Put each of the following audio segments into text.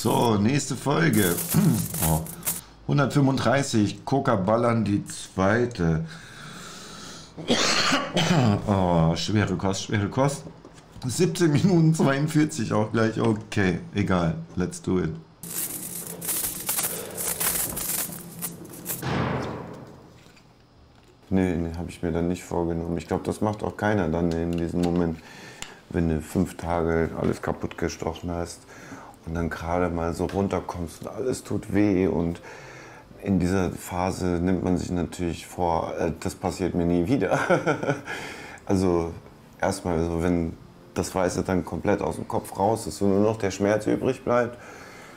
So, nächste Folge. Oh, 135, Coca ballern die zweite. Oh, schwere Kost, schwere Kost. 17 Minuten 42 auch gleich. Okay, egal. Let's do it. Nee, nee habe ich mir dann nicht vorgenommen. Ich glaube, das macht auch keiner dann in diesem Moment, wenn du fünf Tage alles kaputt gestochen hast und dann gerade mal so runterkommst und alles tut weh und in dieser Phase nimmt man sich natürlich vor, äh, das passiert mir nie wieder. also erstmal, so, wenn das Weiße dann komplett aus dem Kopf raus ist und nur noch der Schmerz übrig bleibt,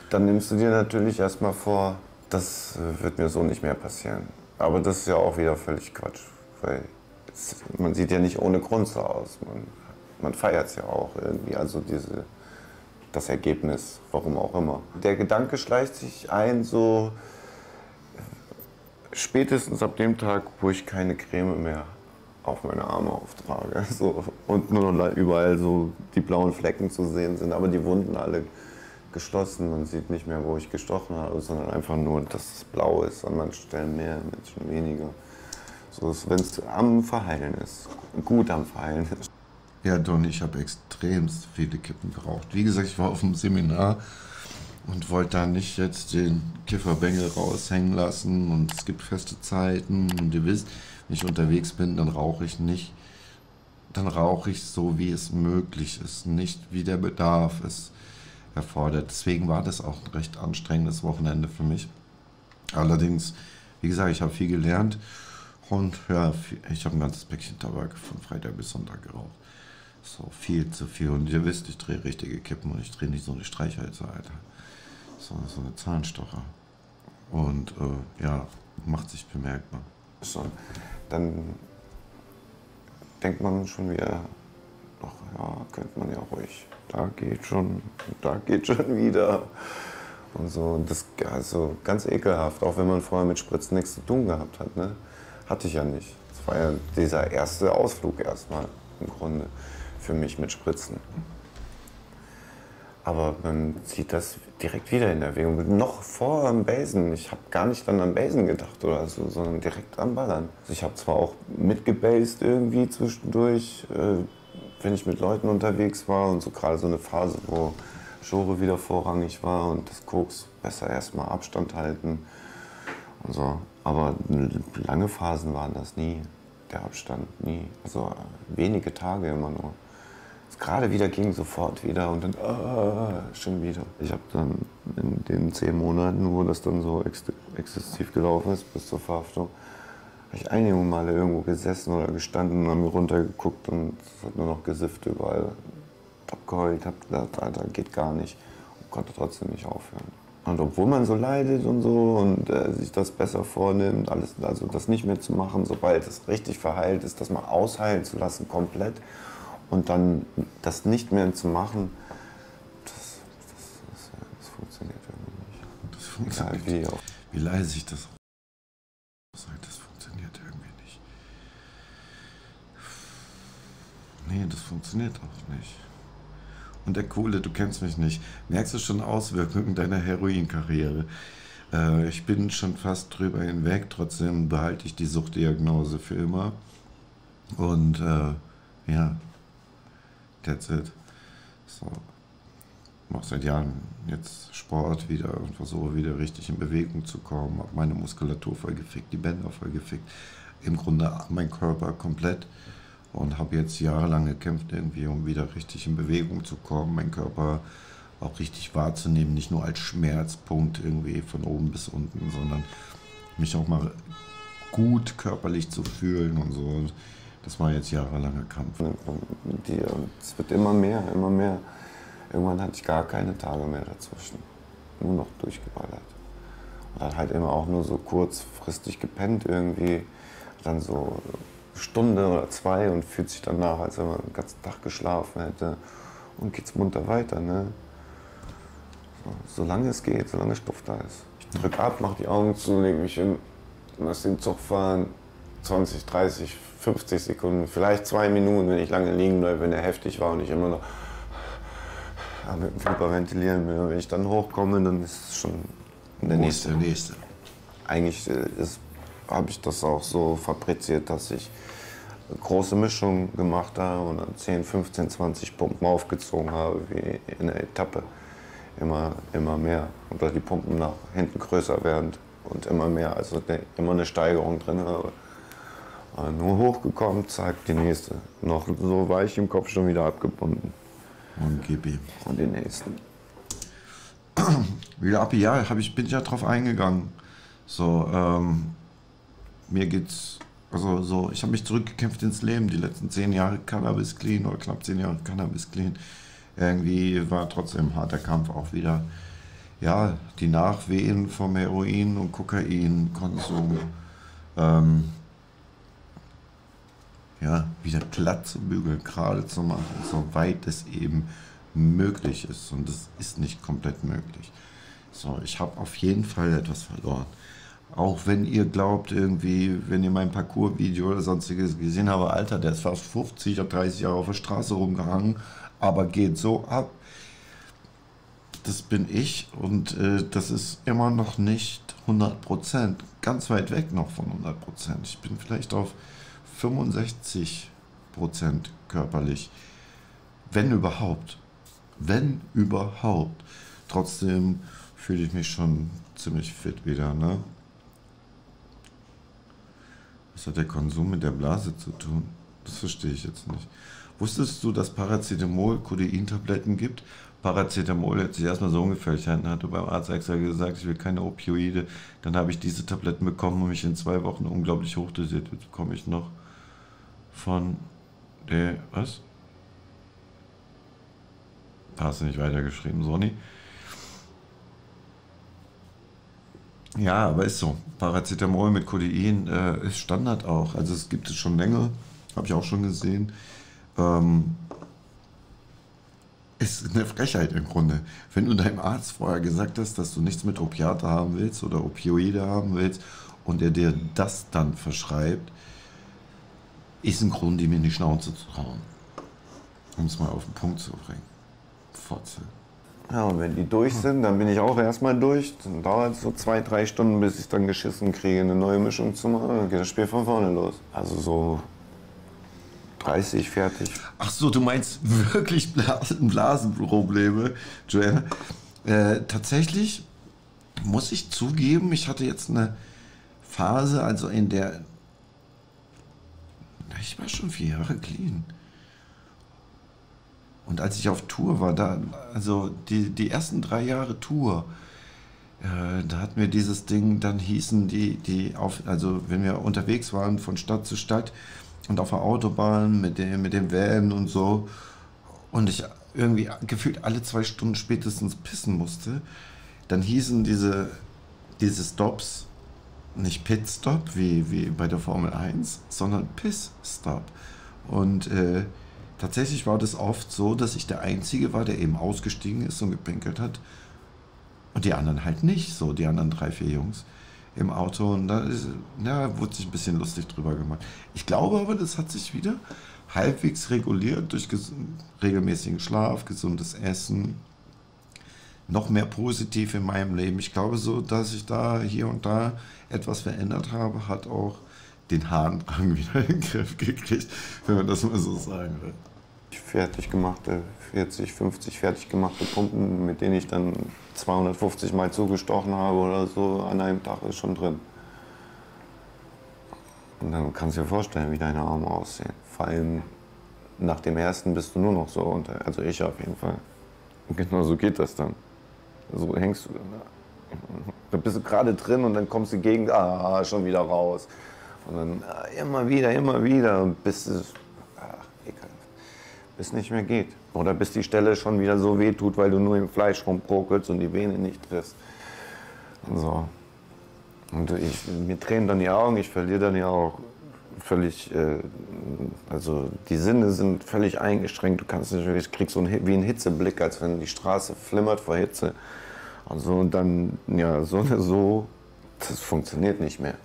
dann nimmst du dir natürlich erstmal vor, das äh, wird mir so nicht mehr passieren. Aber das ist ja auch wieder völlig Quatsch, weil es, man sieht ja nicht ohne Grund so aus. Man, man feiert es ja auch irgendwie, also diese, das Ergebnis, warum auch immer. Der Gedanke schleicht sich ein, so spätestens ab dem Tag, wo ich keine Creme mehr auf meine Arme auftrage. So. Und nur noch überall so die blauen Flecken zu sehen sind, aber die Wunden alle geschlossen. Man sieht nicht mehr, wo ich gestochen habe, sondern einfach nur, dass es blau ist. An manchen Stellen mehr, an manchen weniger. So, wenn es am Verheilen ist, gut am Verheilen ist. Ja, Don, ich habe extremst viele Kippen geraucht. Wie gesagt, ich war auf einem Seminar und wollte da nicht jetzt den Kifferbengel raushängen lassen und es gibt feste Zeiten und ihr wisst, wenn ich unterwegs bin, dann rauche ich nicht. Dann rauche ich so, wie es möglich ist, nicht wie der Bedarf ist erfordert. Deswegen war das auch ein recht anstrengendes Wochenende für mich. Allerdings, wie gesagt, ich habe viel gelernt und ja, ich habe ein ganzes Päckchen Tabak von Freitag bis Sonntag geraucht. So viel zu viel. Und ihr wisst, ich drehe richtige Kippen und ich drehe nicht so eine Streichhölzer, Alter. So, so eine Zahnstocher. Und äh, ja, macht sich bemerkbar. So, dann denkt man schon wieder, doch, ja, könnte man ja ruhig da geht schon, da geht schon wieder. Und so, das also ganz ekelhaft, auch wenn man vorher mit Spritzen nichts zu tun gehabt hat. Ne? Hatte ich ja nicht. Das war ja dieser erste Ausflug erstmal im Grunde für mich mit Spritzen. Aber man sieht das direkt wieder in Erwägung. Noch vor am Basen. Ich habe gar nicht dann am Basen gedacht oder so, sondern direkt am Ballern. Also ich habe zwar auch mitgebased irgendwie zwischendurch, äh, wenn ich mit Leuten unterwegs war und so gerade so eine Phase, wo Genre wieder vorrangig war und das Koks besser erstmal Abstand halten und so. Aber lange Phasen waren das nie, der Abstand nie. Also wenige Tage immer nur. Gerade wieder ging sofort wieder und dann äh, schon wieder. Ich habe dann in den zehn Monaten, wo das dann so ex exzessiv gelaufen ist bis zur Verhaftung, habe ich einige Male irgendwo gesessen oder gestanden und habe mir runtergeguckt und es hat nur noch gesifft überall. Habe geheult, habe gedacht, Alter, geht gar nicht und konnte trotzdem nicht aufhören. Und obwohl man so leidet und so und äh, sich das besser vornimmt, alles, also das nicht mehr zu machen, sobald es richtig verheilt ist, das mal ausheilen zu lassen komplett und dann das nicht mehr zu machen, das, das, das, das funktioniert irgendwie nicht. Das funktioniert. Egal, wie, wie leise ich das das funktioniert irgendwie nicht. Nee, das funktioniert auch nicht. Und der Coole, du kennst mich nicht. Merkst du schon Auswirkungen deiner Heroinkarriere? Äh, ich bin schon fast drüber hinweg, trotzdem behalte ich die Suchtdiagnose für immer. Und äh, ja, that's it. So, mache seit Jahren jetzt Sport wieder und versuche wieder richtig in Bewegung zu kommen. Habe meine Muskulatur voll gefickt, die Bänder voll gefickt. Im Grunde mein Körper komplett. Und habe jetzt jahrelang gekämpft, irgendwie, um wieder richtig in Bewegung zu kommen. Mein Körper auch richtig wahrzunehmen, nicht nur als Schmerzpunkt irgendwie von oben bis unten, sondern mich auch mal gut körperlich zu fühlen und so. Das war jetzt jahrelanger Kampf. Es wird immer mehr, immer mehr. Irgendwann hatte ich gar keine Tage mehr dazwischen. Nur noch durchgeballert. Und dann halt immer auch nur so kurzfristig gepennt irgendwie. Dann so eine Stunde oder zwei und fühlt sich danach, als wenn man den ganzen Tag geschlafen hätte. Und geht's munter weiter, ne? So, solange es geht, solange Stoff da ist. Ich drück ab, mach die Augen zu, leg mich hin, lass den Zug fahren. 20, 30, 50 Sekunden, vielleicht zwei Minuten, wenn ich lange liegen bleibe, wenn er heftig war und ich immer noch mit dem Hyperventilieren, wenn ich dann hochkomme, dann ist es schon der Wo nächste. der nächste? Eigentlich äh, habe ich das auch so fabriziert, dass ich eine große Mischung gemacht habe und dann 10, 15, 20 Pumpen aufgezogen habe, wie in der Etappe. Immer, immer mehr. Und dass die Pumpen nach hinten größer werden und immer mehr. Also immer eine Steigerung drin habe. Aber nur hochgekommen, zack, die nächste. Noch so weich im Kopf schon wieder abgebunden. Und gib ihm. Und die nächsten. Wieder ab, ja, hab ich, bin ich ja drauf eingegangen. So, ähm, mir geht's, also so, ich habe mich zurückgekämpft ins Leben, die letzten zehn Jahre Cannabis clean oder knapp zehn Jahre Cannabis clean. Irgendwie war trotzdem ein harter Kampf auch wieder. Ja, die Nachwehen vom Heroin und Kokainkonsum. Ähm, ja, wieder glatt zu bügeln, gerade zu machen, soweit es eben möglich ist. Und es ist nicht komplett möglich. So, ich habe auf jeden Fall etwas verloren. Auch wenn ihr glaubt, irgendwie, wenn ihr mein Parcours-Video oder sonstiges gesehen habt, Alter, der ist fast 50, hat 30 Jahre auf der Straße rumgehangen, aber geht so ab. Das bin ich und äh, das ist immer noch nicht 100%, ganz weit weg noch von 100%. Ich bin vielleicht auf 65% körperlich, wenn überhaupt. Wenn überhaupt. Trotzdem fühle ich mich schon ziemlich fit wieder, ne? Was hat der Konsum mit der Blase zu tun? Das verstehe ich jetzt nicht. Wusstest du, dass Paracetamol Codein-Tabletten gibt? Paracetamol hat sich erstmal so ungefährlich hatte beim Arzt extra gesagt, ich will keine Opioide. Dann habe ich diese Tabletten bekommen und mich in zwei Wochen unglaublich hochdosiert. Jetzt bekomme ich noch von der, was? Hast du nicht weitergeschrieben, Sonny? Ja, aber ist so. Paracetamol mit Codein äh, ist Standard auch. Also es gibt es schon länger, habe ich auch schon gesehen. Ähm, ist eine Frechheit im Grunde. Wenn du deinem Arzt vorher gesagt hast, dass du nichts mit Opiate haben willst oder Opioide haben willst und er dir das dann verschreibt, ist ein Grund, ihm in die Schnauze zu hauen. Um es mal auf den Punkt zu bringen. Fotze. Ja, und wenn die durch sind, dann bin ich auch erstmal durch. Dann dauert es so zwei, drei Stunden, bis ich dann geschissen kriege, eine neue Mischung zu machen. Dann geht das Spiel von vorne los. Also so 30 fertig. Ach so, du meinst wirklich Blasen, Blasenprobleme, Joanna? Äh, tatsächlich muss ich zugeben, ich hatte jetzt eine Phase, also in der ich war schon vier Jahre clean. Und als ich auf Tour war, da, also die, die ersten drei Jahre Tour, äh, da hatten wir dieses Ding, dann hießen die, die auf, also wenn wir unterwegs waren von Stadt zu Stadt und auf der Autobahn mit dem, mit dem Van und so und ich irgendwie gefühlt alle zwei Stunden spätestens pissen musste, dann hießen diese, diese Stops nicht Pitstop wie, wie bei der Formel 1, sondern Pissstop. Und äh, tatsächlich war das oft so, dass ich der Einzige war, der eben ausgestiegen ist und gepinkelt hat. Und die anderen halt nicht, so die anderen drei, vier Jungs im Auto. Und da ist, ja, wurde sich ein bisschen lustig drüber gemacht. Ich glaube aber, das hat sich wieder halbwegs reguliert durch regelmäßigen Schlaf, gesundes Essen, noch mehr positiv in meinem Leben. Ich glaube so, dass ich da hier und da etwas verändert habe, hat auch den Harndrang wieder in den Griff gekriegt, wenn man das mal so sagen will. Fertig gemachte, 40, 50 fertig gemachte Pumpen, mit denen ich dann 250 Mal zugestochen habe oder so, an einem Tag ist schon drin. Und dann kannst du dir vorstellen, wie deine Arme aussehen. Vor allem nach dem ersten bist du nur noch so unter, also ich auf jeden Fall. Und genau so geht das dann. So hängst du da. Bist du gerade drin und dann kommst du gegen, ah, schon wieder raus. Und dann ah, immer wieder, immer wieder, bis es, ach, ekelhaft, bis nicht mehr geht. Oder bis die Stelle schon wieder so weh tut, weil du nur im Fleisch rumprokelst und die Vene nicht triffst. Und so. Und ich, mir tränen dann die Augen, ich verliere dann ja auch völlig, äh, also die Sinne sind völlig eingeschränkt. Du kannst nicht wirklich, kriegst so einen, wie einen Hitzeblick, als wenn die Straße flimmert vor Hitze. Also und dann, ja, so, so, das funktioniert nicht mehr.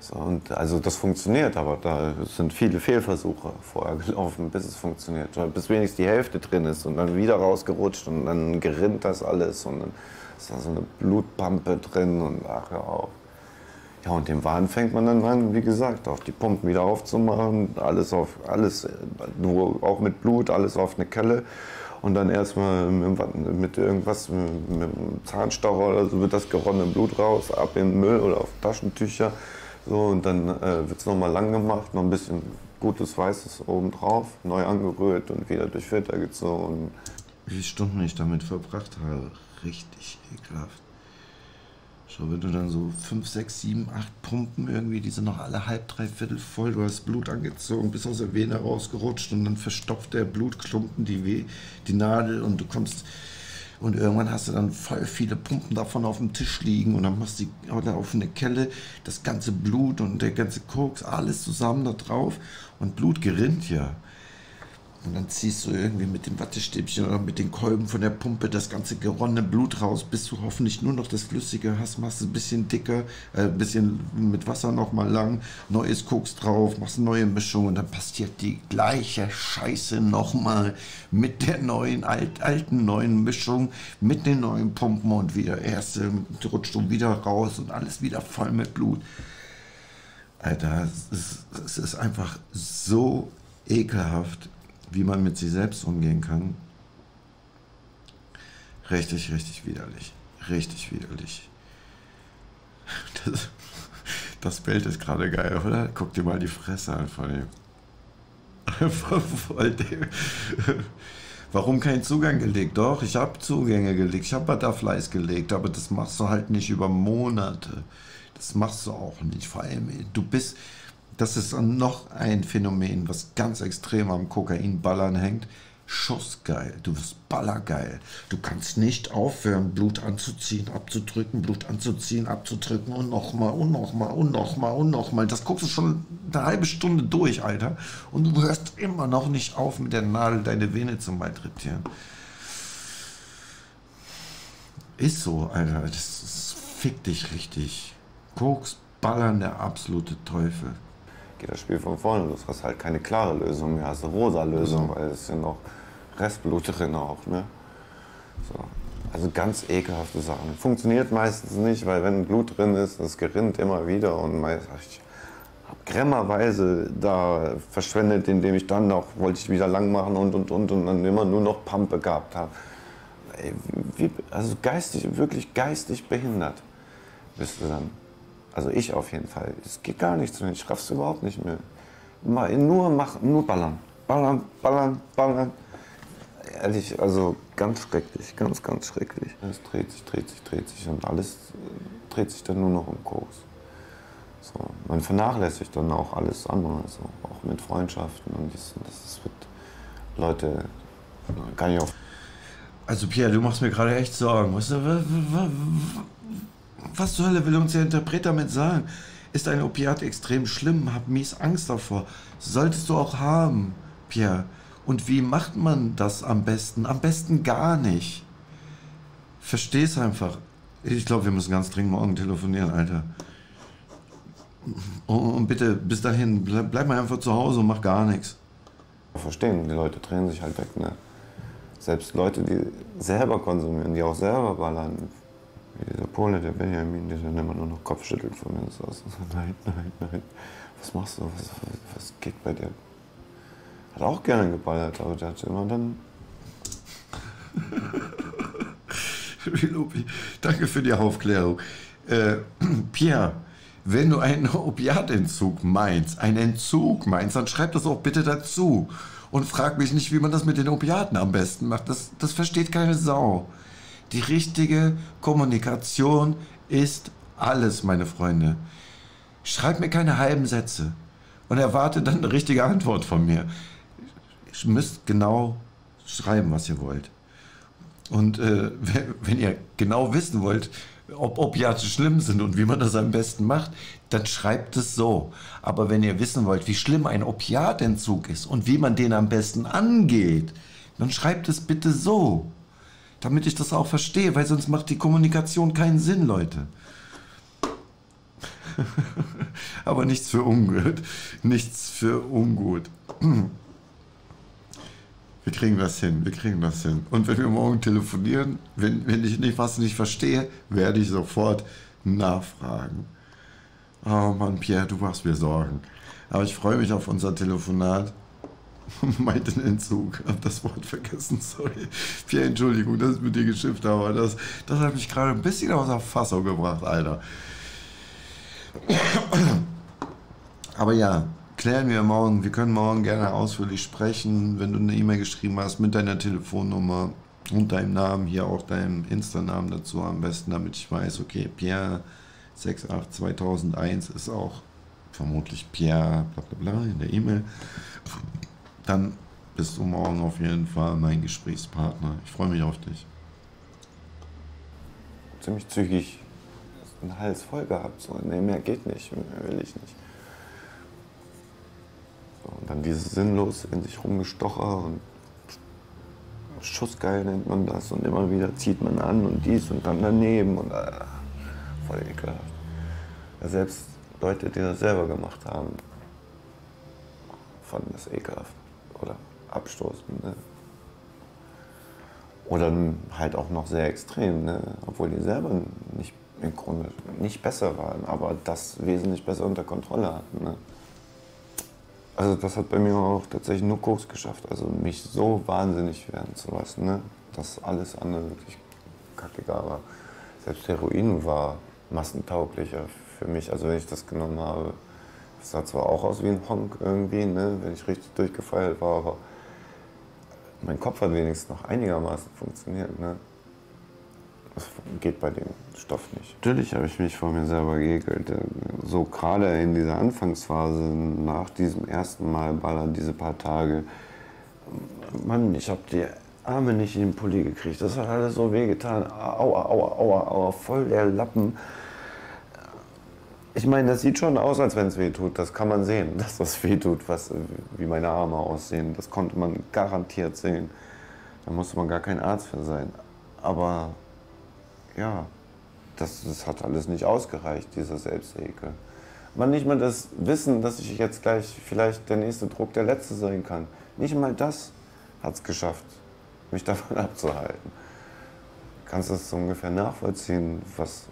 So, und also das funktioniert, aber da sind viele Fehlversuche vorher gelaufen, bis es funktioniert. Bis wenigstens die Hälfte drin ist und dann wieder rausgerutscht und dann gerinnt das alles und dann ist da so eine Blutpampe drin und ach ja auf. Ja, und dem Wahn fängt man dann an, wie gesagt, auf die Pumpen wieder aufzumachen, alles auf, alles, nur auch mit Blut, alles auf eine Kelle. Und dann erstmal mit irgendwas, mit einem Zahnstocher oder so, wird das geronnene Blut raus, ab in Müll oder auf Taschentücher. So, und dann äh, wird es nochmal lang gemacht, noch ein bisschen gutes Weißes oben drauf, neu angerührt und wieder durch Filter gezogen. Wie viele Stunden ich damit verbracht habe, richtig ekelhaft. So, wenn du dann so 5, 6, 7, 8 Pumpen irgendwie, die sind noch alle halb, dreiviertel voll, du hast Blut angezogen, bist aus der Vene rausgerutscht und dann verstopft der Blutklumpen die, Weh, die Nadel und du kommst und irgendwann hast du dann voll viele Pumpen davon auf dem Tisch liegen und dann machst du die auf eine Kelle, das ganze Blut und der ganze Koks, alles zusammen da drauf und Blut gerinnt ja. Und dann ziehst du irgendwie mit dem Wattestäbchen oder mit den Kolben von der Pumpe das ganze geronnene Blut raus, bis du hoffentlich nur noch das Flüssige hast, machst es ein bisschen dicker, äh, ein bisschen mit Wasser nochmal lang, neues Koks drauf, machst eine neue Mischung und dann passiert die gleiche Scheiße nochmal mit der neuen, alt, alten neuen Mischung, mit den neuen Pumpen und wieder erste rutscht du wieder raus und alles wieder voll mit Blut. Alter, es ist, es ist einfach so ekelhaft wie man mit sich selbst umgehen kann, richtig, richtig widerlich. Richtig widerlich. Das, das Bild ist gerade geil, oder? Guck dir mal die Fresse an von ihm. Voll dem. Warum kein Zugang gelegt? Doch, ich habe Zugänge gelegt, ich habe Butterflies gelegt, aber das machst du halt nicht über Monate. Das machst du auch nicht. Vor allem, du bist, das ist noch ein Phänomen, was ganz extrem am Kokainballern hängt. Schussgeil, du wirst ballergeil. Du kannst nicht aufhören, Blut anzuziehen, abzudrücken, Blut anzuziehen, abzudrücken und nochmal und nochmal und nochmal und nochmal. Das guckst du schon eine halbe Stunde durch, Alter. Und du hörst immer noch nicht auf, mit der Nadel deine Vene zu malträtieren. Ist so, Alter. Das, das fickt dich richtig. Koks, ballern, der absolute Teufel geht das Spiel von vorne los. Hast halt keine klare Lösung mehr, hast eine rosa Lösung, weil es sind noch Restblut drin auch. Ne? So. Also ganz ekelhafte Sachen. Funktioniert meistens nicht, weil wenn Blut drin ist, das gerinnt immer wieder und meist, ich habe grämmerweise da verschwendet, indem ich dann noch, wollte ich wieder lang machen und und und und dann immer nur noch Pampe gehabt habe. also geistig, wirklich geistig behindert bist du dann. Also ich auf jeden Fall. Es geht gar nichts mehr. Ich raff's überhaupt nicht mehr. Nur machen, nur ballern. Ballern, ballern, ballern. Ehrlich, also ganz schrecklich, ganz, ganz schrecklich. Es dreht sich, dreht sich, dreht sich und alles äh, dreht sich dann nur noch um Kurs. So, man vernachlässigt dann auch alles andere, also auch mit Freundschaften und das, das wird Leute, kann ich auch. Also Pierre, du machst mir gerade echt Sorgen. Weißt du, was zur Hölle will uns der Interpret damit sagen? Ist ein Opiat extrem schlimm? Hab mies Angst davor. Solltest du auch haben, Pierre. Und wie macht man das am besten? Am besten gar nicht. Versteh's einfach. Ich glaube, wir müssen ganz dringend morgen telefonieren, Alter. Und bitte, bis dahin, bleib, bleib mal einfach zu Hause und mach gar nichts. Verstehen, die Leute drehen sich halt weg, ne? Selbst Leute, die selber konsumieren, die auch selber ballern, dieser Pole, der Benjamin, der dann immer nur noch Kopfschüttelt von mir saß. Nein, nein, nein. Was machst du? Was, was geht bei dir? Hat auch gerne geballert, aber der hat immer dann. Danke für die Aufklärung. Äh, Pierre, wenn du einen Opiatentzug meinst, einen Entzug meinst, dann schreib das auch bitte dazu. Und frag mich nicht, wie man das mit den Opiaten am besten macht. Das, das versteht keine Sau. Die richtige Kommunikation ist alles, meine Freunde. Schreibt mir keine halben Sätze und erwartet dann eine richtige Antwort von mir. Ihr müsst genau schreiben, was ihr wollt. Und äh, wenn ihr genau wissen wollt, ob Opiate schlimm sind und wie man das am besten macht, dann schreibt es so. Aber wenn ihr wissen wollt, wie schlimm ein Opiatentzug ist und wie man den am besten angeht, dann schreibt es bitte so damit ich das auch verstehe, weil sonst macht die Kommunikation keinen Sinn, Leute. Aber nichts für ungut. Nichts für ungut. Wir kriegen das hin, wir kriegen das hin. Und wenn wir morgen telefonieren, wenn, wenn ich nicht, was nicht verstehe, werde ich sofort nachfragen. Oh Mann, Pierre, du machst mir Sorgen. Aber ich freue mich auf unser Telefonat. Meint den Entzug. Hab das Wort vergessen, sorry. Pierre, Entschuldigung, dass ich mit dir geschifft habe. Das, das hat mich gerade ein bisschen aus der Fassung gebracht, Alter. Aber ja, klären wir morgen. Wir können morgen gerne ausführlich sprechen, wenn du eine E-Mail geschrieben hast mit deiner Telefonnummer und deinem Namen, hier auch deinem Insta-Namen dazu am besten, damit ich weiß, okay, Pierre 68 2001 ist auch vermutlich Pierre bla bla bla in der E-Mail. Dann bist du morgen auf jeden Fall mein Gesprächspartner. Ich freue mich auf dich. Ziemlich zügig einen Hals voll gehabt. So, nee, mehr geht nicht, mehr will ich nicht. So, und dann dieses sinnlos in sich rumgestocher und Schussgeil nennt man das und immer wieder zieht man an und dies und dann daneben und äh, voll ekelhaft. Ja, selbst Leute, die das selber gemacht haben, fanden das ekelhaft oder abstoßend. Ne? Oder halt auch noch sehr extrem, ne? obwohl die selber nicht im Grunde nicht besser waren, aber das wesentlich besser unter Kontrolle hatten. Ne? Also das hat bei mir auch tatsächlich nur Koks geschafft, also mich so wahnsinnig werden zu lassen, ne? dass alles andere wirklich kackegal war. Selbst Heroin war massentauglicher für mich, also wenn ich das genommen habe. Das sah zwar auch aus wie ein Honk irgendwie, ne? wenn ich richtig durchgefeilt war, aber mein Kopf hat wenigstens noch einigermaßen funktioniert. Ne? Das geht bei dem Stoff nicht. Natürlich habe ich mich vor mir selber geekelt. So gerade in dieser Anfangsphase, nach diesem ersten Mal ballern, diese paar Tage. Mann, ich habe die Arme nicht in den Pulli gekriegt. Das hat alles so wehgetan. Aua, aua, aua, aua, voll der Lappen. Ich meine, das sieht schon aus, als wenn es weh tut. Das kann man sehen, dass das weh tut, was, wie meine Arme aussehen. Das konnte man garantiert sehen. Da musste man gar kein Arzt für sein. Aber ja, das, das hat alles nicht ausgereicht, dieser Selbstekel. Man nicht mal das Wissen, dass ich jetzt gleich vielleicht der nächste Druck der letzte sein kann. Nicht mal das hat es geschafft, mich davon abzuhalten. Kannst du das so ungefähr nachvollziehen, was,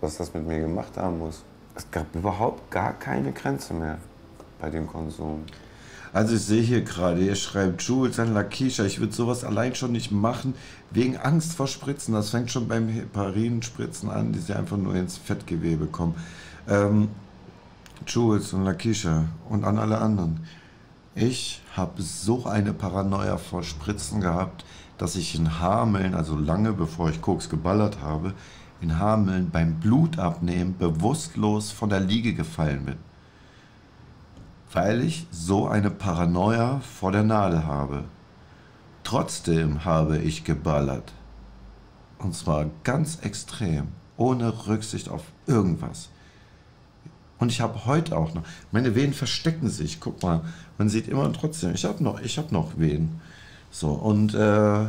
was das mit mir gemacht haben muss? Es gab überhaupt gar keine Grenze mehr bei dem Konsum. Also ich sehe hier gerade, ihr schreibt Jules an Lakisha, ich würde sowas allein schon nicht machen, wegen Angst vor Spritzen. Das fängt schon beim Heparinspritzen an, die sie einfach nur ins Fettgewebe kommen. Ähm, Jules und Lakisha und an alle anderen. Ich habe so eine Paranoia vor Spritzen gehabt, dass ich in Hameln, also lange bevor ich Koks geballert habe, in Hameln beim Blutabnehmen bewusstlos von der Liege gefallen bin weil ich so eine Paranoia vor der Nadel habe. Trotzdem habe ich geballert. Und zwar ganz extrem, ohne Rücksicht auf irgendwas. Und ich habe heute auch noch, meine Venen verstecken sich. Guck mal, man sieht immer trotzdem, ich habe noch, ich habe noch Venen. So, und äh,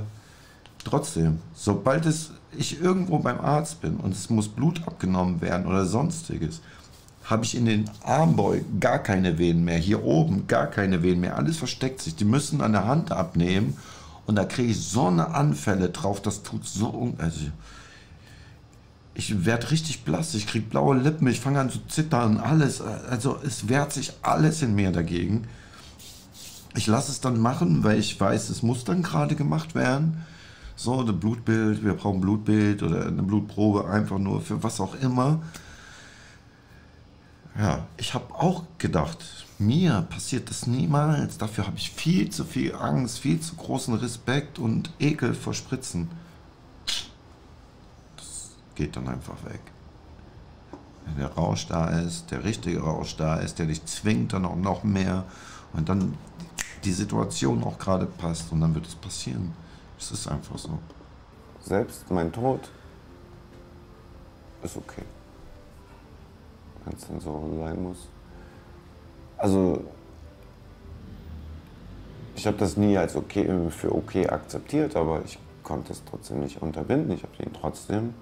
trotzdem, sobald es, ich irgendwo beim Arzt bin und es muss Blut abgenommen werden oder sonstiges, habe ich in den Armbeugen gar keine Venen mehr, hier oben gar keine Venen mehr, alles versteckt sich. Die müssen an der Hand abnehmen. Und da kriege ich so eine Anfälle drauf, das tut so, also ich werde richtig blass, ich kriege blaue Lippen, ich fange an zu zittern, alles, also es wehrt sich alles in mir dagegen. Ich lasse es dann machen, weil ich weiß, es muss dann gerade gemacht werden. So, ein Blutbild, wir brauchen ein Blutbild oder eine Blutprobe, einfach nur für was auch immer. Ja, ich habe auch gedacht, mir passiert das niemals. Dafür habe ich viel zu viel Angst, viel zu großen Respekt und Ekel vor Spritzen. Das geht dann einfach weg. Wenn der Rausch da ist, der richtige Rausch da ist, der dich zwingt dann auch noch mehr und dann die Situation auch gerade passt und dann wird es passieren. Es ist einfach so. Selbst mein Tod ist okay wenn es dann so sein muss. Also, ich habe das nie als okay, für okay akzeptiert, aber ich konnte es trotzdem nicht unterbinden. Ich habe ihn trotzdem,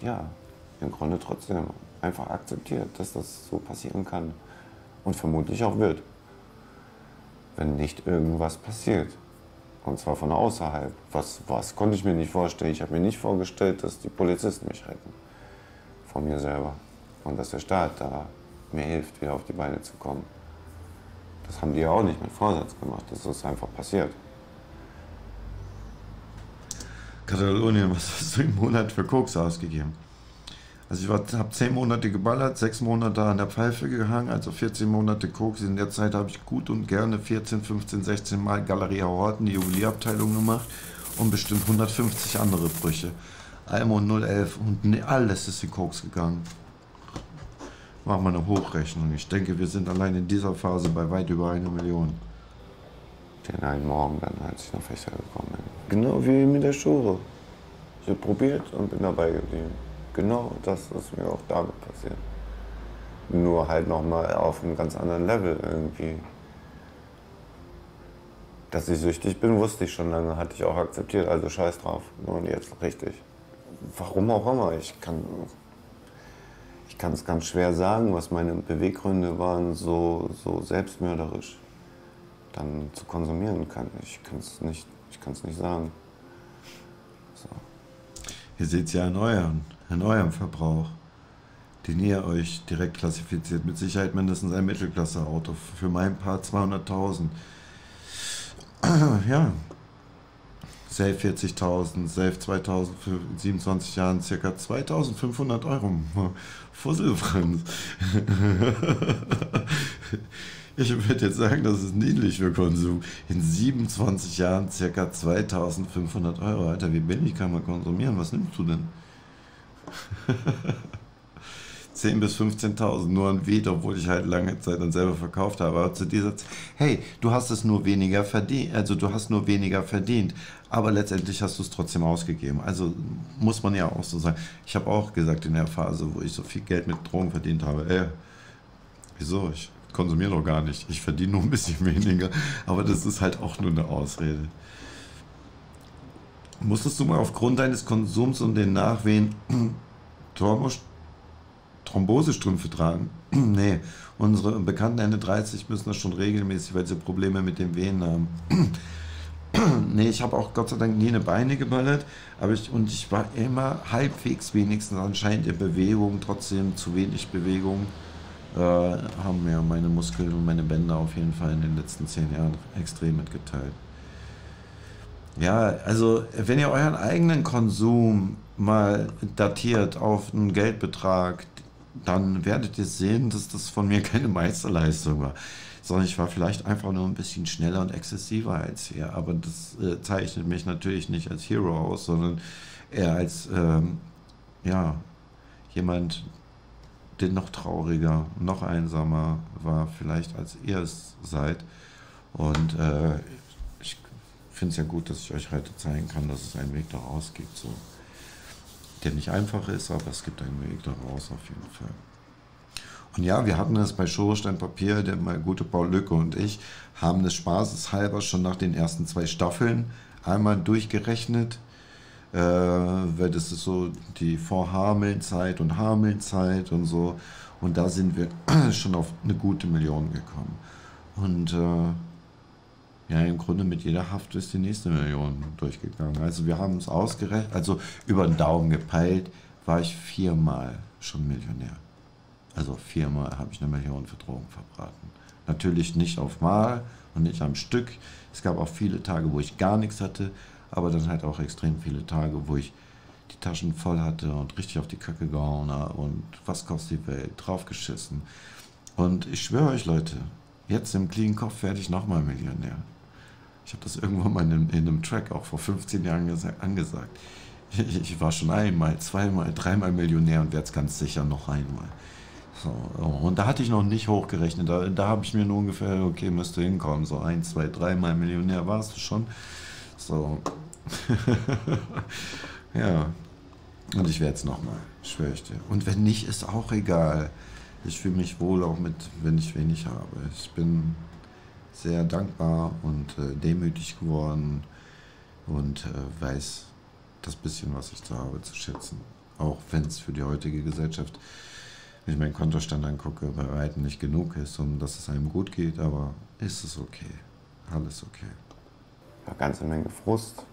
ja, im Grunde trotzdem einfach akzeptiert, dass das so passieren kann. Und vermutlich auch wird. Wenn nicht irgendwas passiert. Und zwar von außerhalb. Was, was konnte ich mir nicht vorstellen? Ich habe mir nicht vorgestellt, dass die Polizisten mich retten. Von mir selber. Und dass der Staat da mir hilft, wieder auf die Beine zu kommen. Das haben die ja auch nicht mit Vorsatz gemacht. Das ist einfach passiert. Katalonien, was hast du im Monat für Koks ausgegeben? Also ich habe zehn Monate geballert, sechs Monate an der Pfeife gehangen, also 14 Monate Koks. In der Zeit habe ich gut und gerne 14, 15, 16 Mal Galeria Horten, die Juwelierabteilung gemacht und bestimmt 150 andere Brüche. Almo 011 und alles ist in Koks gegangen. Machen wir eine Hochrechnung. Ich denke, wir sind allein in dieser Phase bei weit über einer Million. Den einen Morgen dann, als ich nach Fechter gekommen bin. Genau wie mit der Schure. Ich habe probiert und bin dabei geblieben genau das ist mir auch damit passiert. Nur halt nochmal auf einem ganz anderen Level irgendwie. Dass ich süchtig bin, wusste ich schon lange, hatte ich auch akzeptiert, also scheiß drauf. Und jetzt richtig. Warum auch immer, ich kann ich kann es ganz schwer sagen, was meine Beweggründe waren, so, so selbstmörderisch dann zu konsumieren kann. Ich kann es nicht, nicht sagen. So. Ihr seht es ja in euren in eurem Verbrauch, den ihr euch direkt klassifiziert. Mit Sicherheit mindestens ein Mittelklasse-Auto. Für mein Part 200.000. ja. Safe 40.000, Safe 2.000 für 27 Jahren circa 2.500 Euro. Fusselfranz. Ich würde jetzt sagen, das ist niedlich für Konsum. In 27 Jahren circa 2500 Euro. Alter, wie billig kann man konsumieren? Was nimmst du denn? 10.000 bis 15.000 nur ein Weed, obwohl ich halt lange Zeit dann selber verkauft habe. Aber zu dieser Zeit, hey, du hast es nur weniger verdient, also du hast nur weniger verdient, aber letztendlich hast du es trotzdem ausgegeben. Also muss man ja auch so sagen. Ich habe auch gesagt in der Phase, wo ich so viel Geld mit Drogen verdient habe, ey, wieso? Ich konsumiere doch gar nicht. Ich verdiene nur ein bisschen weniger, aber das ist halt auch nur eine Ausrede. Musstest du mal aufgrund deines Konsums und den Nachwehen Thrombosestrümpfe tragen? nee, unsere Bekannten Ende 30 müssen das schon regelmäßig, weil sie Probleme mit den Venen haben. nee, ich habe auch Gott sei Dank nie eine Beine geballert, aber ich, und ich war immer halbwegs wenigstens anscheinend in Bewegung, trotzdem zu wenig Bewegung. Äh, haben mir meine Muskeln und meine Bänder auf jeden Fall in den letzten zehn Jahren extrem mitgeteilt. Ja, also wenn ihr euren eigenen Konsum mal datiert auf einen Geldbetrag, dann werdet ihr sehen, dass das von mir keine Meisterleistung war. Sondern ich war vielleicht einfach nur ein bisschen schneller und exzessiver als ihr. Aber das äh, zeichnet mich natürlich nicht als Hero aus, sondern eher als ähm, ja, jemand, der noch trauriger, noch einsamer war, vielleicht als ihr es seid. Und äh, finde es ja gut, dass ich euch heute zeigen kann, dass es einen Weg daraus gibt. So. Der nicht einfach ist, aber es gibt einen Weg daraus auf jeden Fall. Und ja, wir hatten es bei Schorstein Papier, der mal gute Paul Lücke und ich haben des Spaßes halber schon nach den ersten zwei Staffeln einmal durchgerechnet, äh, weil das ist so die Vorhamelzeit und Hamelzeit und so. Und da sind wir schon auf eine gute Million gekommen. Und äh, ja, im Grunde mit jeder Haft ist die nächste Million durchgegangen. Also wir haben es ausgerechnet, also über den Daumen gepeilt, war ich viermal schon Millionär. Also viermal habe ich eine Million für Drogen verbraten. Natürlich nicht auf Mal und nicht am Stück. Es gab auch viele Tage, wo ich gar nichts hatte, aber dann halt auch extrem viele Tage, wo ich die Taschen voll hatte und richtig auf die Kacke gehauen habe und was kostet die Welt, draufgeschissen. Und ich schwöre euch Leute, jetzt im clean Kopf werde ich nochmal Millionär. Ich habe das irgendwann mal in, in, einem Track auch vor 15 Jahren angesagt. Ich, ich, war schon einmal, zweimal, dreimal Millionär und werde es ganz sicher noch einmal. So, und da hatte ich noch nicht hochgerechnet. Da, da habe ich mir nur ungefähr, okay, müsste hinkommen. So ein, zwei, dreimal Millionär warst du schon. So. ja. Und ich werde es nochmal, schwöre ich dir. Und wenn nicht, ist auch egal. Ich fühle mich wohl auch mit, wenn ich wenig habe. Ich bin sehr dankbar und äh, demütig geworden und äh, weiß das bisschen, was ich da habe, zu schätzen. Auch wenn es für die heutige Gesellschaft, wenn ich meinen Kontostand angucke, bei weitem nicht genug ist, um dass es einem gut geht, aber ist es okay. Alles okay. Ja, ganze Menge Frust.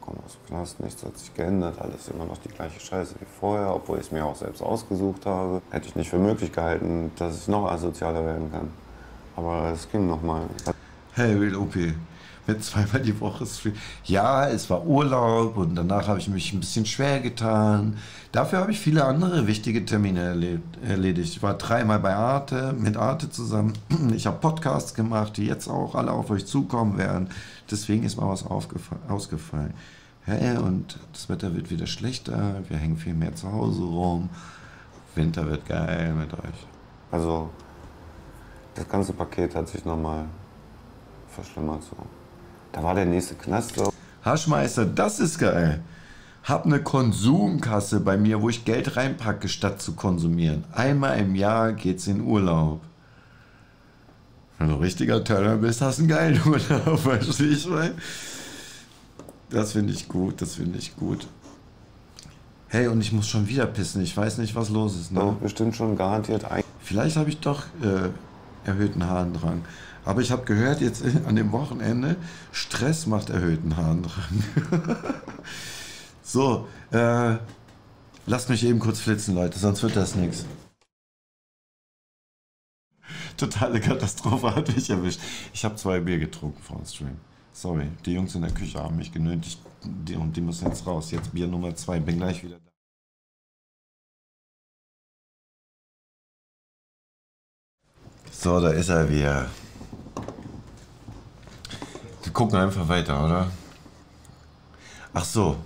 Komm aus dem Knast, nichts hat sich geändert, alles immer noch die gleiche Scheiße wie vorher, obwohl ich es mir auch selbst ausgesucht habe. Hätte ich nicht für möglich gehalten, dass ich noch asozialer werden kann. Aber es ging nochmal. Hey, Will OP, mit zweimal die Woche Stream. Ja, es war Urlaub und danach habe ich mich ein bisschen schwer getan. Dafür habe ich viele andere wichtige Termine erlebt, erledigt. Ich war dreimal bei Arte, mit Arte zusammen. Ich habe Podcasts gemacht, die jetzt auch alle auf euch zukommen werden. Deswegen ist mal was ausgefallen. Hey, und das Wetter wird wieder schlechter. Wir hängen viel mehr zu Hause rum. Winter wird geil mit euch. Also, das ganze Paket hat sich nochmal verschlimmert. So. Da war der nächste Knast. So. Haschmeister, das ist geil. Hab eine Konsumkasse bei mir, wo ich Geld reinpacke, statt zu konsumieren. Einmal im Jahr geht's in Urlaub. Wenn du richtiger Turner bist, hast du einen geilen Urlaub, weißt du, ich meine? Das finde ich gut, das finde ich gut. Hey, und ich muss schon wieder pissen. Ich weiß nicht, was los ist. Ne? Doch, bestimmt schon garantiert ein. Vielleicht habe ich doch äh, erhöhten Harndrang. Aber ich habe gehört, jetzt an dem Wochenende, Stress macht erhöhten Harndrang. so, äh, lasst mich eben kurz flitzen, Leute, sonst wird das nichts. Totale Katastrophe hat mich erwischt. Ich habe zwei Bier getrunken vor dem Stream. Sorry, die Jungs in der Küche haben mich genötigt und die müssen jetzt raus. Jetzt Bier Nummer zwei. Bin gleich wieder da. So, da ist er wieder. Wir gucken einfach weiter, oder? Ach so.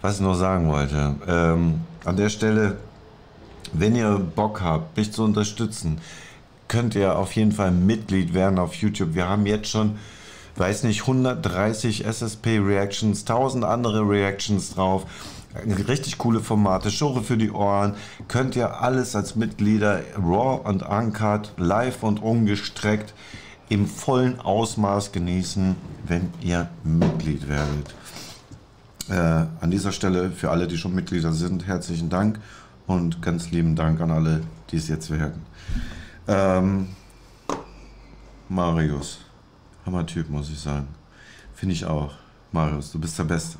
Was ich noch sagen wollte. Ähm, an der Stelle, wenn ihr Bock habt, mich zu unterstützen, könnt ihr auf jeden Fall Mitglied werden auf YouTube. Wir haben jetzt schon, weiß nicht, 130 SSP-Reactions, 1000 andere Reactions drauf. Richtig coole Formate, Schore für die Ohren. Könnt ihr alles als Mitglieder raw und uncut, live und ungestreckt im vollen Ausmaß genießen, wenn ihr Mitglied werdet. Äh, an dieser Stelle für alle, die schon Mitglieder sind, herzlichen Dank und ganz lieben Dank an alle, die es jetzt werden. Ähm, Marius, Hammer-Typ, muss ich sagen. Finde ich auch. Marius, du bist der Beste.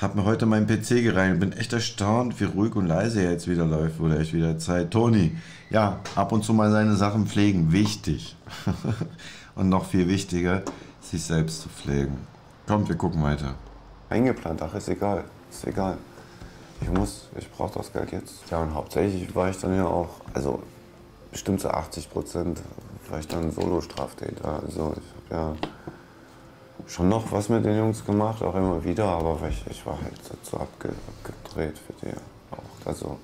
Hab mir heute meinen PC gereinigt. Bin echt erstaunt, wie ruhig und leise er jetzt wieder läuft. Wurde echt wieder Zeit. Toni, ja, ab und zu mal seine Sachen pflegen. Wichtig. und noch viel wichtiger, sich selbst zu pflegen. Kommt, wir gucken weiter. Eingeplant, ach, ist egal. Ist egal. Ich muss, ich brauche das Geld jetzt. Ja, und hauptsächlich war ich dann ja auch, also bestimmt zu 80 Prozent war ich dann Solo-Straftäter. Also ich habe ja schon noch was mit den Jungs gemacht, auch immer wieder, aber ich, ich war halt so abgedreht für die auch. Also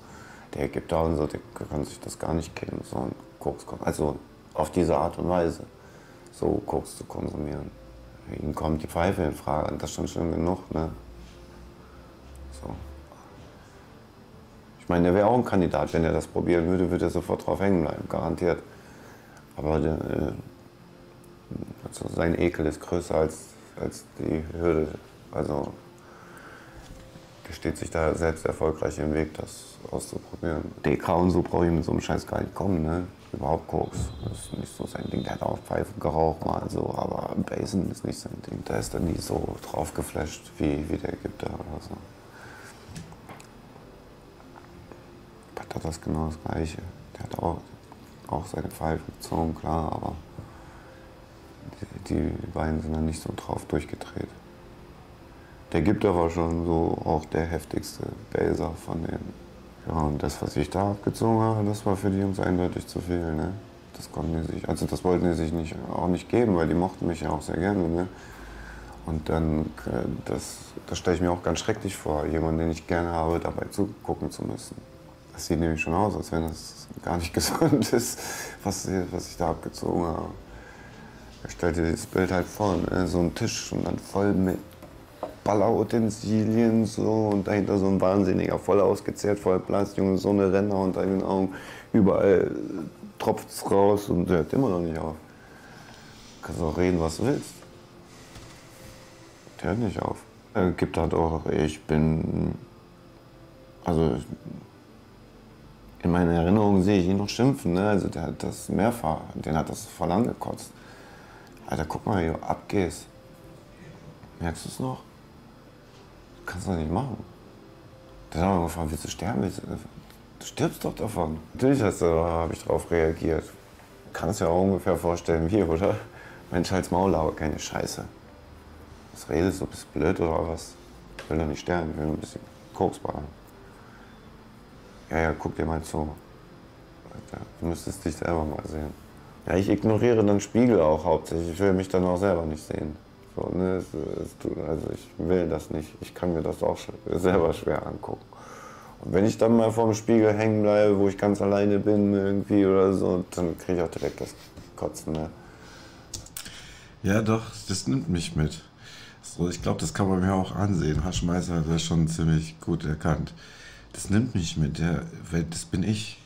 der Ägypter und so, der kann sich das gar nicht geben, so ein Koks, also auf diese Art und Weise, so Koks zu konsumieren. Für ihn kommt die Pfeife in Frage, das ist schon schön genug, ne? So. Ich meine, der wäre auch ein Kandidat, wenn er das probieren würde, würde er sofort drauf hängen bleiben, garantiert. Aber der, äh, also sein Ekel ist größer als, als die Hürde. Also gesteht sich da selbst erfolgreich im Weg, das auszuprobieren. DK und so brauche ich mit so einem Scheiß gar nicht kommen, ne? Überhaupt Koks. Das ist nicht so sein Ding. Der hat auch Pfeifen geraucht mal so, aber Basen ist nicht sein Ding. Da ist er nie so drauf geflasht wie, wie der Ägypter oder so. Pat hat das genau das Gleiche. Der hat auch, auch seine Pfeifen gezogen, klar, aber die, beiden sind dann nicht so drauf durchgedreht. Der Ägypter war schon so auch der heftigste Baser von denen. Ja, und das, was ich da abgezogen habe, das war für die Jungs eindeutig zu viel. Ne? Das konnten die sich, also das wollten die sich nicht, auch nicht geben, weil die mochten mich ja auch sehr gerne. Ne? Und dann, äh, das, das stelle ich mir auch ganz schrecklich vor, jemanden, den ich gerne habe, dabei zugucken zu müssen. Das sieht nämlich schon aus, als wenn das gar nicht gesund ist, was, was ich da abgezogen habe. Ich stellte das Bild halt vor, ne? so ein Tisch und dann voll mit Ballerutensilien so und dahinter so ein wahnsinniger, voll ausgezehrt, voll Platz, Junge, so eine Renner unter den Augen, überall tropft es raus und hört immer noch nicht auf. Du kannst auch reden, was du willst. Der hört nicht auf. Er gibt halt auch, ich bin Also in meiner Erinnerung sehe ich ihn noch schimpfen. Ne? Also der hat das mehrfach, den hat das voll angekotzt. Alter, guck mal, wie du abgehst. Merkst du es noch? kannst du nicht machen. Der hat auch gefragt, willst du sterben? Du stirbst doch davon. Natürlich habe ich darauf reagiert. Kannst ja auch ungefähr vorstellen, wie, oder? Mensch, halt's Maul, aber keine Scheiße. Was redest du? Bist du blöd oder was? Ich will doch nicht sterben, ich will nur ein bisschen Koks bauen. Ja, ja, guck dir mal zu. Du müsstest dich selber mal sehen. Ja, ich ignoriere dann Spiegel auch hauptsächlich. Ich will mich dann auch selber nicht sehen. So, ne, es, es, also ich will das nicht. Ich kann mir das auch selber schwer angucken. Und wenn ich dann mal vorm Spiegel hängen bleibe, wo ich ganz alleine bin irgendwie oder so, dann kriege ich auch direkt das Kotzen. Ne? Ja, doch, das nimmt mich mit. So, ich glaube, das kann man mir auch ansehen. Haschmeißer hat das schon ziemlich gut erkannt. Das nimmt mich mit, ja, weil das bin ich.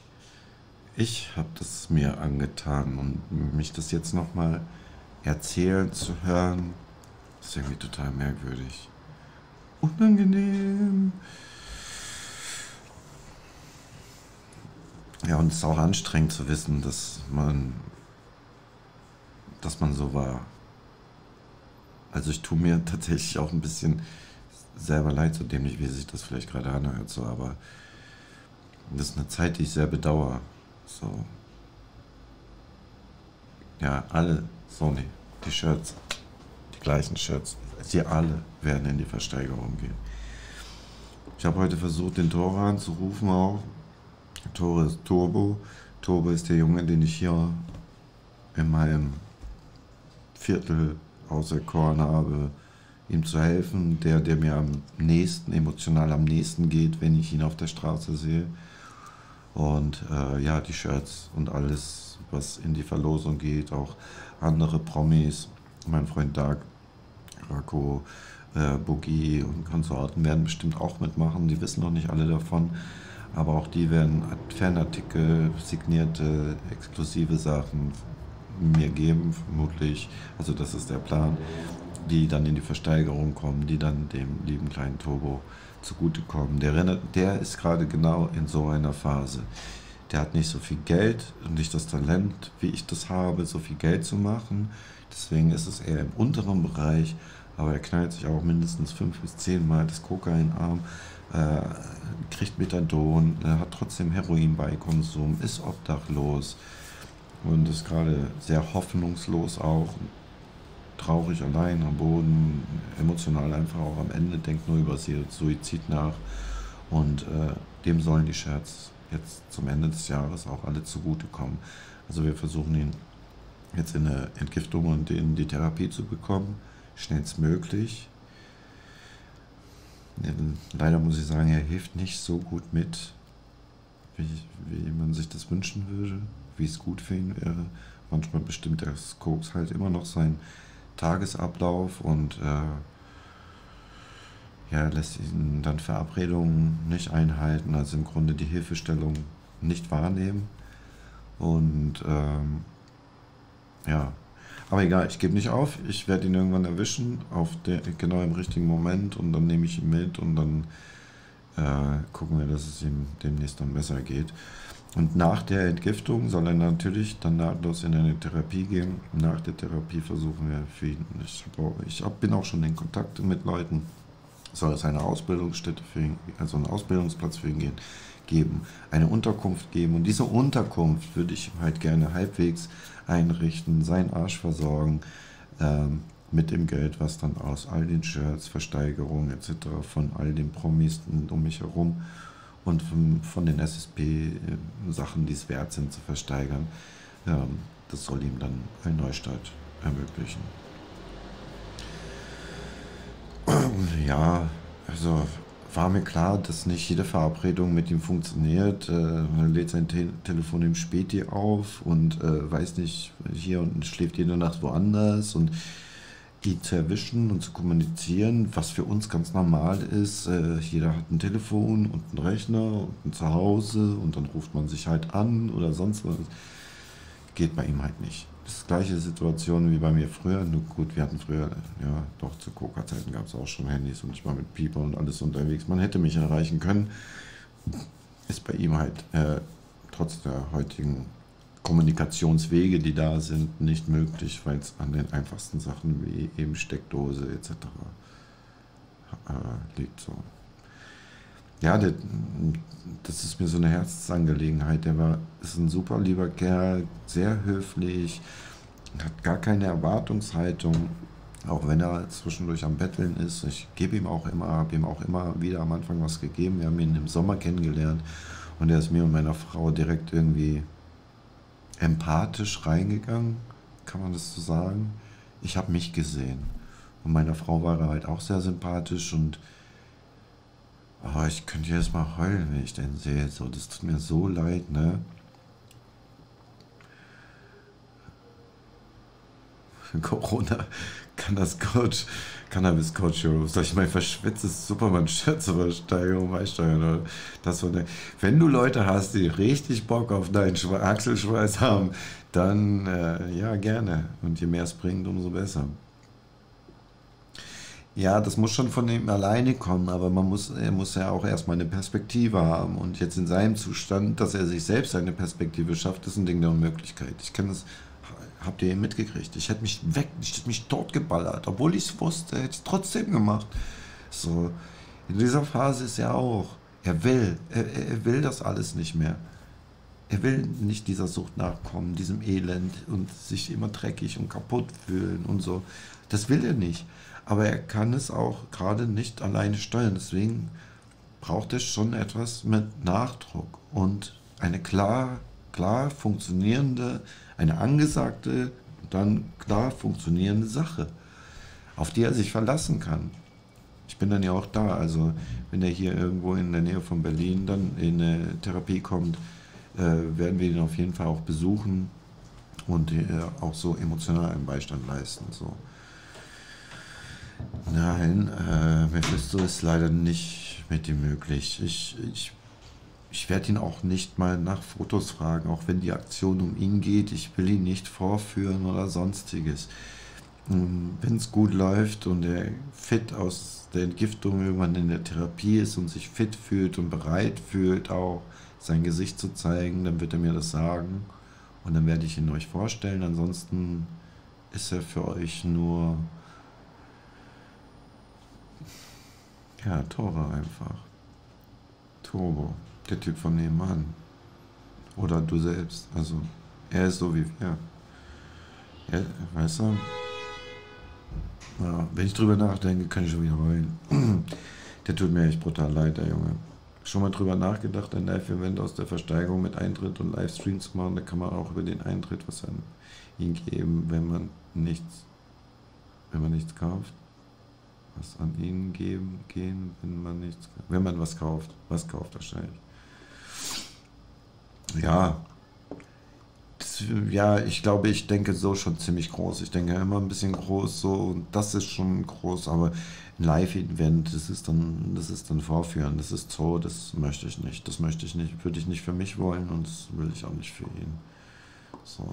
Ich habe das mir angetan und mich das jetzt nochmal erzählen zu hören, ist irgendwie total merkwürdig. Unangenehm. Ja, und es ist auch anstrengend zu wissen, dass man, dass man so war. Also ich tue mir tatsächlich auch ein bisschen selber leid, so dämlich, wie sich das vielleicht gerade anhört, so, aber das ist eine Zeit, die ich sehr bedauere. So. Ja, alle Sony, die Shirts gleichen Shirts. Sie alle werden in die Versteigerung gehen. Ich habe heute versucht, den Tore anzurufen auch. Tore ist Turbo. Turbo ist der Junge, den ich hier in meinem Viertel auserkoren habe, ihm zu helfen. Der, der mir am nächsten, emotional am nächsten geht, wenn ich ihn auf der Straße sehe. Und äh, ja, die Shirts und alles, was in die Verlosung geht, auch andere Promis. Mein Freund Dark Rako, äh, Boogie und Konsorten werden bestimmt auch mitmachen. Die wissen noch nicht alle davon. Aber auch die werden Fanartikel, signierte, exklusive Sachen mir geben, vermutlich. Also das ist der Plan, die dann in die Versteigerung kommen, die dann dem lieben kleinen Turbo zugutekommen. Der, der ist gerade genau in so einer Phase. Der hat nicht so viel Geld und nicht das Talent, wie ich das habe, so viel Geld zu machen. Deswegen ist es eher im unteren Bereich aber er knallt sich auch mindestens fünf bis zehn Mal das Kokainarm, äh, kriegt Methadon, er hat trotzdem Heroin bei Konsum, ist obdachlos und ist gerade sehr hoffnungslos auch, traurig allein am Boden, emotional einfach auch am Ende, denkt nur über Suizid nach und äh, dem sollen die Scherz jetzt zum Ende des Jahres auch alle zugutekommen. Also wir versuchen ihn jetzt in eine Entgiftung und in die Therapie zu bekommen schnellstmöglich. Leider muss ich sagen, er hilft nicht so gut mit, wie, wie man sich das wünschen würde, wie es gut für ihn wäre. Manchmal bestimmt der Koks halt immer noch seinen Tagesablauf und äh, ja, lässt ihn dann Verabredungen nicht einhalten, also im Grunde die Hilfestellung nicht wahrnehmen. Und ähm, ja, aber egal, ich gebe nicht auf. Ich werde ihn irgendwann erwischen, auf der, genau im richtigen Moment und dann nehme ich ihn mit und dann äh, gucken wir, dass es ihm demnächst dann besser geht. Und nach der Entgiftung soll er natürlich dann nahtlos in eine Therapie gehen. Nach der Therapie versuchen wir für ihn, ich, ich bin auch schon in Kontakt mit Leuten, soll es eine Ausbildungsstätte für ihn, also einen Ausbildungsplatz für ihn gehen, geben, eine Unterkunft geben. Und diese Unterkunft würde ich halt gerne halbwegs einrichten, seinen Arsch versorgen ähm, mit dem Geld, was dann aus all den Shirts, Versteigerungen etc. von all den Promis um mich herum und von, von den SSP-Sachen, die es wert sind, zu versteigern. Ähm, das soll ihm dann ein Neustart ermöglichen. Ja, also war mir klar, dass nicht jede Verabredung mit ihm funktioniert. Äh, er lädt sein Te Telefon im Späti auf und äh, weiß nicht, hier und schläft jede Nacht woanders und ihn zu erwischen und zu kommunizieren, was für uns ganz normal ist. Äh, jeder hat ein Telefon und einen Rechner und ein Zuhause und dann ruft man sich halt an oder sonst was. Geht bei ihm halt nicht. Das ist die gleiche Situation wie bei mir früher. Nur gut, wir hatten früher, ja, doch zu Coca-Zeiten gab es auch schon Handys und ich war mit Pieper und alles unterwegs. Man hätte mich erreichen können. ist bei ihm halt äh, trotz der heutigen Kommunikationswege, die da sind, nicht möglich, weil es an den einfachsten Sachen wie eben Steckdose etc. Äh, liegt so. Ja, der, das ist mir so eine Herzensangelegenheit. Der war, ist ein super lieber Kerl, sehr höflich, hat gar keine Erwartungshaltung, auch wenn er zwischendurch am Betteln ist. Ich gebe ihm auch immer, habe ihm auch immer wieder am Anfang was gegeben. Wir haben ihn im Sommer kennengelernt und er ist mir und meiner Frau direkt irgendwie empathisch reingegangen, kann man das so sagen. Ich habe mich gesehen. Und meiner Frau war er halt auch sehr sympathisch und oh, ich könnte jetzt mal heulen, wenn ich den sehe. So, das tut mir so leid, ne? Corona kann das Coach, Cannabis Coach Heroes, ich mein verschwitztes Superman-Shirt zur Versteigerung beisteuern? Oder das von der, wenn du Leute hast, die richtig Bock auf deinen Achselschweiß haben, dann äh, ja, gerne. Und je mehr es bringt, umso besser. Ja, das muss schon von ihm alleine kommen, aber man muss, er muss ja auch erstmal eine Perspektive haben. Und jetzt in seinem Zustand, dass er sich selbst eine Perspektive schafft, ist ein Ding der Unmöglichkeit. Ich kenne das habt ihr mitgekriegt. Ich hätte mich weg, ich hätte mich totgeballert, obwohl ich es wusste, hätte ich es trotzdem gemacht. So, in dieser Phase ist er auch. Er will, er, er will das alles nicht mehr. Er will nicht dieser Sucht nachkommen, diesem Elend und sich immer dreckig und kaputt fühlen und so. Das will er nicht. Aber er kann es auch gerade nicht alleine steuern. Deswegen braucht er schon etwas mit Nachdruck und eine klar, klar funktionierende eine angesagte, dann klar funktionierende Sache, auf die er sich verlassen kann. Ich bin dann ja auch da. Also wenn er hier irgendwo in der Nähe von Berlin dann in eine Therapie kommt, äh, werden wir ihn auf jeden Fall auch besuchen und äh, auch so emotional einen Beistand leisten. So. Nein, äh, Mephisto ist leider nicht mit ihm möglich. Ich, ich ich werde ihn auch nicht mal nach Fotos fragen, auch wenn die Aktion um ihn geht. Ich will ihn nicht vorführen oder sonstiges. Ähm, wenn es gut läuft und er fit aus der Entgiftung irgendwann in der Therapie ist und sich fit fühlt und bereit fühlt, auch sein Gesicht zu zeigen, dann wird er mir das sagen und dann werde ich ihn euch vorstellen. Ansonsten ist er für euch nur ja, Tore einfach. Turbo der Typ von nebenan. Oder du selbst. Also, er ist so wie wir. Er, weißt du? Ja, wenn ich drüber nachdenke, kann ich schon wieder heulen. der tut mir echt brutal leid, der Junge. Schon mal drüber nachgedacht, ein Live-Event aus der Versteigerung mit Eintritt und Livestream zu machen. Da kann man auch über den Eintritt was an ihn geben, wenn man nichts, wenn man nichts kauft. Was an ihn geben, gehen, wenn man nichts, wenn man was kauft. Was kauft wahrscheinlich ja, ja, ich glaube, ich denke so schon ziemlich groß. Ich denke immer ein bisschen groß so und das ist schon groß, aber ein Live-Event, das ist dann, das ist dann Vorführen, das ist so, das möchte ich nicht. Das möchte ich nicht, würde ich nicht für mich wollen und das will ich auch nicht für ihn. So.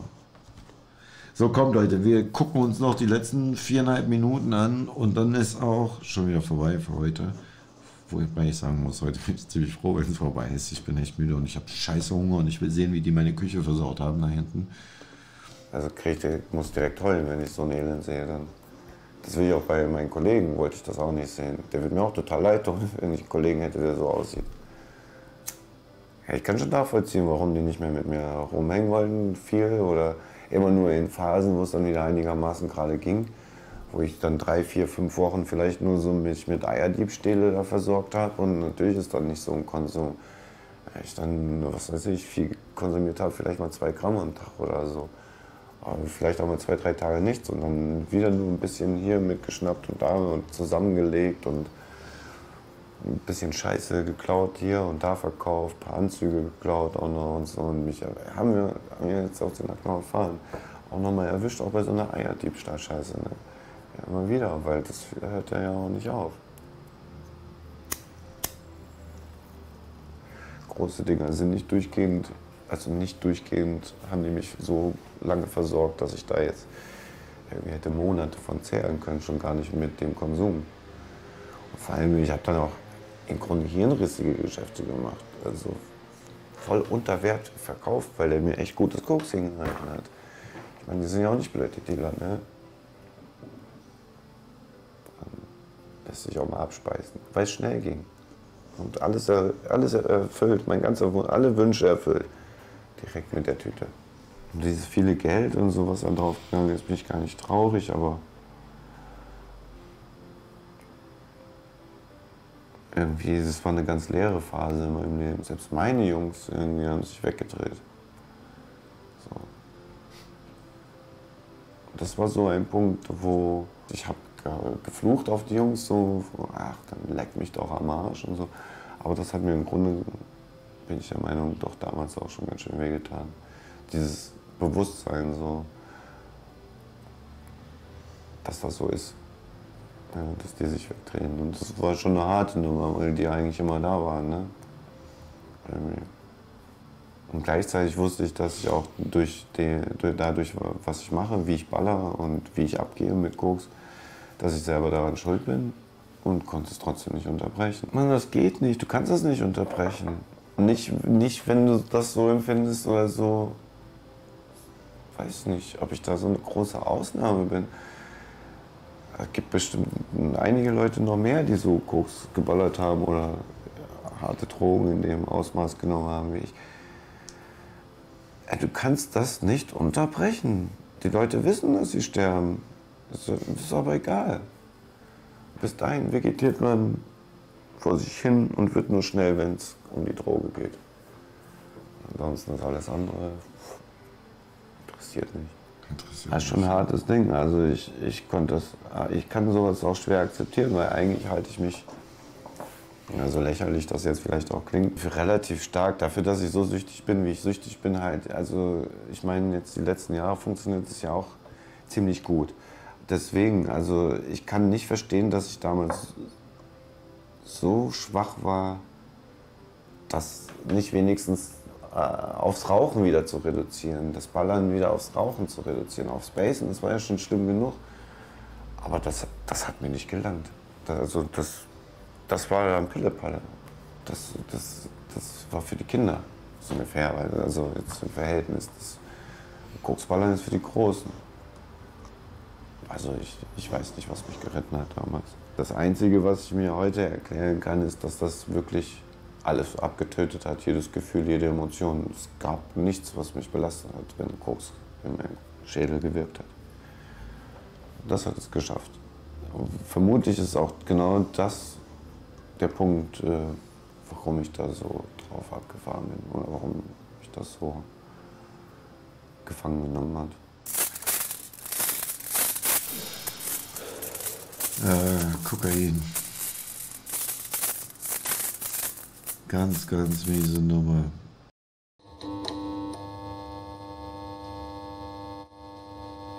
So, kommt Leute, wir gucken uns noch die letzten viereinhalb Minuten an und dann ist auch schon wieder vorbei für heute. Wobei ich sagen muss, heute bin ich ziemlich froh, wenn es vorbei ist. Ich bin echt müde und ich habe scheiße Hunger und ich will sehen, wie die meine Küche versaut haben da hinten. Also krieg ich muss direkt heulen, wenn ich so ein Elend sehe. Dann. Das will ich auch bei meinen Kollegen, wollte ich das auch nicht sehen. Der wird mir auch total leid tun, wenn ich einen Kollegen hätte, der so aussieht. Ja, ich kann schon nachvollziehen, warum die nicht mehr mit mir rumhängen wollten, viel oder immer nur in Phasen, wo es dann wieder einigermaßen gerade ging wo ich dann drei, vier, fünf Wochen vielleicht nur so mich mit Eierdiebstähle da versorgt habe. Und natürlich ist dann nicht so ein Konsum. Ich dann, was weiß ich, viel konsumiert habe, vielleicht mal zwei Gramm am Tag oder so. Aber vielleicht auch mal zwei, drei Tage nichts und dann wieder nur ein bisschen hier mitgeschnappt und da und zusammengelegt und ein bisschen Scheiße geklaut hier und da verkauft, ein paar Anzüge geklaut auch noch und so. Und mich haben wir, haben wir jetzt auf den Nacken erfahren. Auch nochmal erwischt, auch bei so einer Eierdiebstahl-Scheiße. Ne? Ja, immer wieder, weil das hört ja auch nicht auf. Große Dinger sind nicht durchgehend, also nicht durchgehend, haben die mich so lange versorgt, dass ich da jetzt irgendwie hätte Monate von zehren können, schon gar nicht mit dem Konsum. Und vor allem, ich habe dann auch im Grunde hirnrissige Geschäfte gemacht. Also voll unter Wert verkauft, weil er mir echt gutes Koks hingehalten hat. Ich meine, die sind ja auch nicht blöd, die Dealer, ne? Lässt sich auch mal abspeisen, weil es schnell ging. Und alles, alles erfüllt, mein ganzer alle Wünsche erfüllt. Direkt mit der Tüte. Und dieses viele Geld und sowas da drauf gegangen ist, bin ich gar nicht traurig, aber irgendwie, es war eine ganz leere Phase in meinem Leben. Selbst meine Jungs irgendwie haben sich weggedreht. So. Das war so ein Punkt, wo ich habe geflucht auf die Jungs, so, ach, dann leck mich doch am Arsch und so. Aber das hat mir im Grunde, bin ich der Meinung, doch damals auch schon ganz schön wehgetan. Dieses Bewusstsein, so, dass das so ist. Ja, dass die sich wegdrehen. Und das war schon eine harte Nummer, weil die eigentlich immer da waren. Ne? Und gleichzeitig wusste ich, dass ich auch durch die, dadurch, was ich mache, wie ich baller und wie ich abgehe mit Koks, dass ich selber daran schuld bin und konnte es trotzdem nicht unterbrechen. Mann, das geht nicht, du kannst das nicht unterbrechen. Nicht, nicht wenn du das so empfindest oder so, weiß nicht, ob ich da so eine große Ausnahme bin. Es gibt bestimmt einige Leute noch mehr, die so Koks geballert haben oder harte Drogen in dem Ausmaß genommen haben wie ich. Du kannst das nicht unterbrechen. Die Leute wissen, dass sie sterben. Das ist aber egal. Bis dahin vegetiert man vor sich hin und wird nur schnell, wenn es um die Droge geht. Ansonsten ist alles andere interessiert nicht. Interessiert das ist schon ein hartes Ding. Also ich, ich konnte das, ich kann sowas auch schwer akzeptieren, weil eigentlich halte ich mich, ja, so lächerlich das jetzt vielleicht auch klingt, für relativ stark dafür, dass ich so süchtig bin, wie ich süchtig bin halt. Also ich meine, jetzt die letzten Jahre funktioniert es ja auch ziemlich gut. Deswegen, also ich kann nicht verstehen, dass ich damals so schwach war, dass nicht wenigstens äh, aufs Rauchen wieder zu reduzieren, das Ballern wieder aufs Rauchen zu reduzieren, aufs Bacen, das war ja schon schlimm genug. Aber das, das hat mir nicht gelangt. Also das, das war dann Pillepalle. Das, das, das war für die Kinder so ungefähr, also jetzt im Verhältnis. Das Koksballern ist für die Großen. Also ich, ich weiß nicht, was mich geritten hat damals. Das Einzige, was ich mir heute erklären kann, ist, dass das wirklich alles abgetötet hat, jedes Gefühl, jede Emotion. Es gab nichts, was mich belastet hat, wenn Koks in meinem Schädel gewirkt hat. Das hat es geschafft. Vermutlich ist auch genau das der Punkt, äh, warum ich da so drauf abgefahren bin oder warum ich das so gefangen genommen hat. Äh, Kokain. Ganz, ganz miese Nummer.